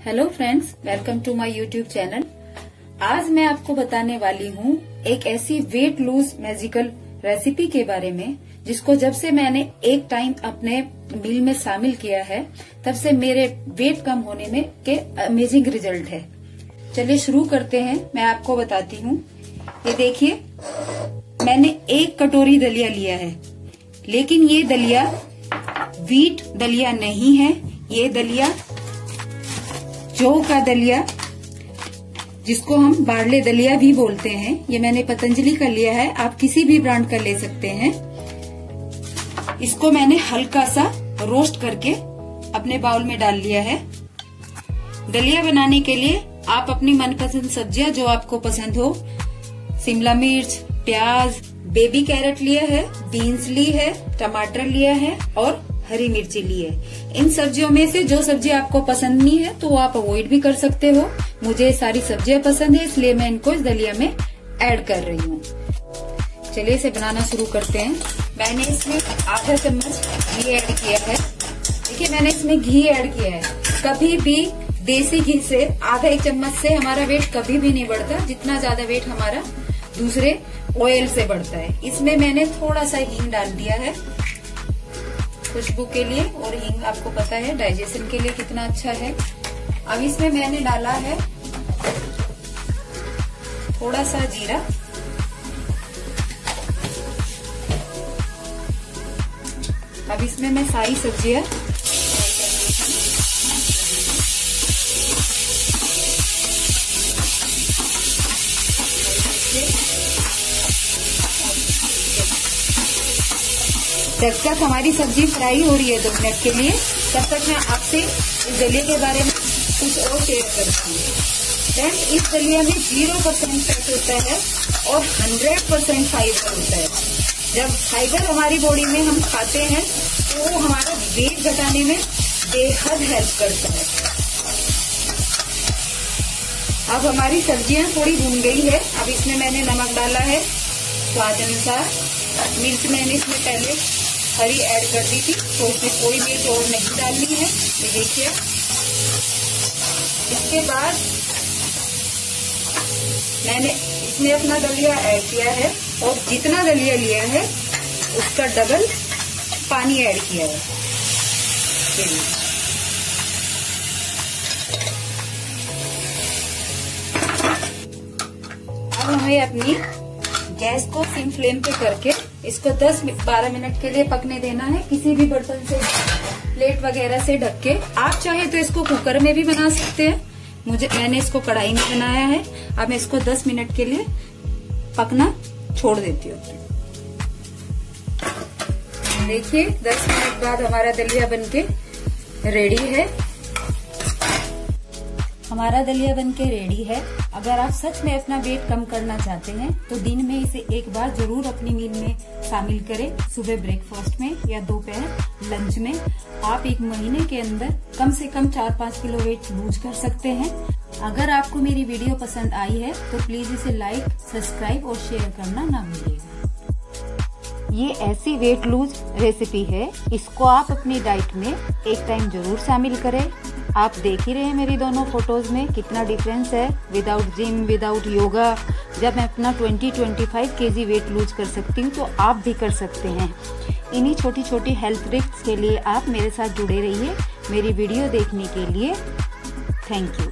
Hello friends welcome to my YouTube channel आज मैं आपको बताने वाली हूँ एक ऐसी वेट लूज मैजिकल रेसिपी के बारे में, जिसको जब से मैंने एक टाइम अपने मील में शामिल किया है, तब से मेरे वेट कम होने में के अमेजिंग रिज़ल्ट है। चलिए शुरू करते हैं। मैं आपको बताती हूँ। ये देखिए, मैंने एक कटोरी दलिया लिया है, लेकिन ये दलिया वीट दलिया नहीं है, ये दलिया जौ का दलिया, जिसको हम बाड़ले दलिया भी बोलते हैं, ये मैंने पतंजलि का लिया है, आप किसी भी ब्रांड का ले सकते हैं। इसको मैंने हल्का सा रोस्ट करके अपने बाउल में डाल लिया है। दलिया बनाने के लिए आप अपनी मनपसंद सब्ज़ियाँ, जो आपको पसंद हो, शिमला मिर्च, प्याज, बेबी कैरेट लिया है, बीन्स ली है, टमाटर लिया है, और हरी मिर्ची ली है। इन सब्जियों में से जो सब्ज़ी आपको पसंद नहीं है तो आप अवॉइड भी कर सकते हो। मुझे सारी सब्ज़ियाँ पसंद है, इसलिए मैं इनको इस दलिया में ऐड कर रही हूँ। चलिए इसे बनाना शुरू करते हैं। मैंने इसमें आधा चम्मच घी ऐड किया है। देखिए, मैंने इसमें घी ऐड किया है। कभी भी देसी घी से आधा एक चम्मच से हमारा वेट कभी भी नहीं बढ़ता, जितना ज़्यादा वेट हमारा दूसरे ऑयल से बढ़ता है। इसमें मैंने थोड़ा सा हींग डाल दिया है। खुशबू के लिए और हिंग आपको पता है डाइजेशन के लिए कितना अच्छा है। अब इसमें मैंने डाला है थोड़ा सा जीरा। अब इसमें मैं सारी सब्ज़ियाँ जब तक हमारी सब्ज़ी फ्राई हो रही है दो मिनट के लिए, तब तक मैं आपसे इस दलिया के बारे में कुछ और शेयर करती हूँ। फ्रेंड्स इस दलिया में ज़ीरो परसेंट फैट होता है और हंड्रेड परसेंट फाइबर होता है। जब फाइबर हमारी बॉडी में हम खाते हैं तो वो हमारा वेट घटाने में बेहद हेल्प करता है। अब हमारी सब्ज़ियाँ थोड़ी भून गई है, अब इसमें मैंने नमक डाला है। स्वाद अनुसार मिर्च मैंने इसमें पहले हरी ऐड कर दी थी तो इसमें कोई मिर्च और नहीं डालनी है। ये देखिए इसके बाद मैंने इसमें अपना दलिया ऐड किया है, और जितना दलिया लिया है, उसका डबल पानी ऐड किया है। अब हमें अपनी गैस को सिम फ्लेम पे करके इसको 10-12 मिनट के लिए पकने देना है। किसी भी बर्तन से, प्लेट वगैरह से ढक के। आप चाहे तो इसको कुकर में भी बना सकते हैं। मुझे, मैंने इसको कढ़ाई में बनाया है। अब मैं इसको 10 मिनट के लिए पकना छोड़ देती हूँ। देखिए 10 मिनट बाद हमारा दलिया बनके रेडी है। हमारा दलिया बनके रेडी है। अगर आप सच में अपना वेट कम करना चाहते हैं तो दिन में इसे एक बार ज़रूर अपनी मील में शामिल करें। सुबह ब्रेकफास्ट में या दोपहर लंच में। आप एक महीने के अंदर कम से कम चार पाँच किलो वेट लूज कर सकते हैं। अगर आपको मेरी वीडियो पसंद आई है तो प्लीज़ इसे लाइक सब्सक्राइब और शेयर करना ना भूलिएगा। ये ऐसी वेट लूज रेसिपी है। इसको आप अपनी डाइट में एक टाइम ज़रूर शामिल करें। आप देख ही रहे हैं मेरी दोनों फ़ोटोज़ में कितना डिफरेंस है विदाउट जिम विदाउट योगा जब मैं अपना 20-25 केजी वेट लूज कर सकती हूँ तो आप भी कर सकते हैं। इन्हीं छोटी छोटी हेल्थ ट्रिक्स के लिए आप मेरे साथ जुड़े रहिए मेरी वीडियो देखने के लिए। Thank you